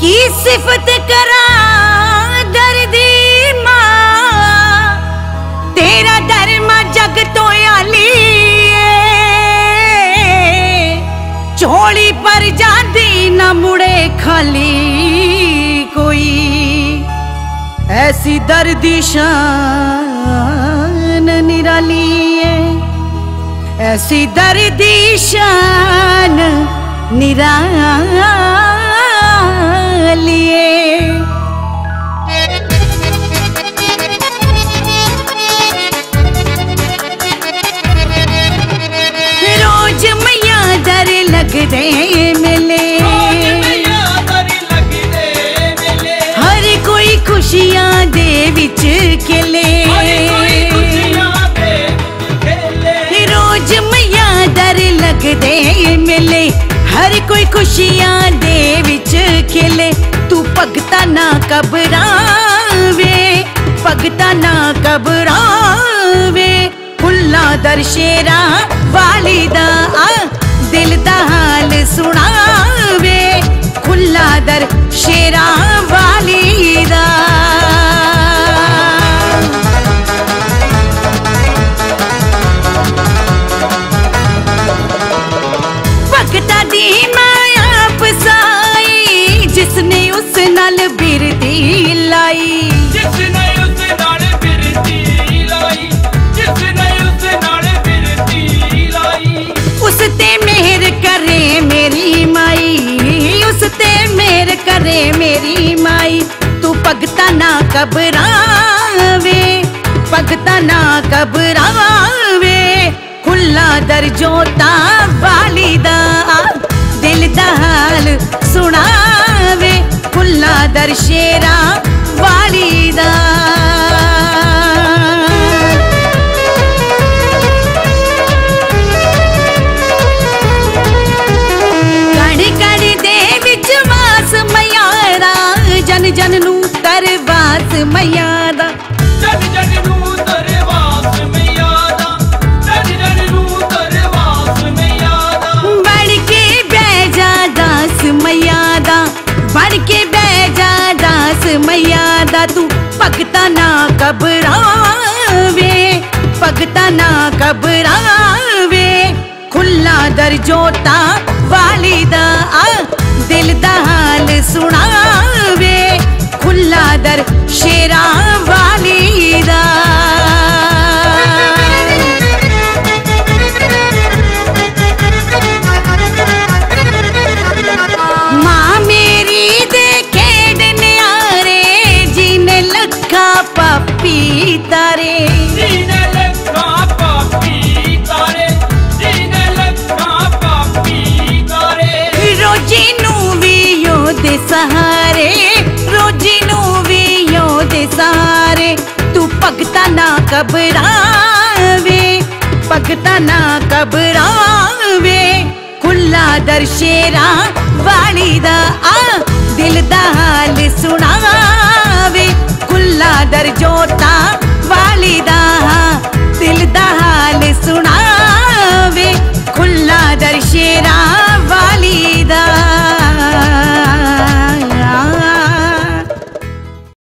ਕੀ ਸਿਫਤ ਕਰਾਂ ਦਰਦੀ ਮਾਂ ਤੇਰਾ ਦਰ ਜਗ ਤੋਂ ਆਲੀ ਝੋਲੀ ਪਰ ਜਾਂਦੀ ਨਾ ਮੁੜੇ ਖਾਲੀ ਕੋਈ ਐਸੀ ਦਰਦੀ ਸ਼ਾਨ ਨਿਰਾਲੀ ਏ ਐਸੀ ਦਰਦੀ ਸ਼ਾਨ ਨਿਰਾਲੀ लगदे मेले। हर कोई खुशियाँ दे विच खेले रोज मैया दर लगदे मेले। हर कोई खुशियाँ दे विच खेले तू भगता ना घबरावे भगता ना घबरावे। खुला दर शेरा वाली दा आ, दिल दा खुला दर शेरा घबरावे भगता ना घबरावे, खुला दर जोता वाली दा दिल दा हाल सुनावे, खुला दर शेरा वाली दा। में यादा बढ़ के बैजा दास में तू ना कबरावे पकता ना कबरावे खुला वालिदा आ दिल दाल सुना सुनावे। खुला दर तारे। जीने लगा सहारे, रोजी नू दे सहारे। तू पगता ना घबरावे पगता ना घबरावे। खुला दर्शेरा वाली दा आ, दिल दा सुनावे। खुला दर जोता वाली दाहा दिल दहाल सुनावे खुला दर्शेरा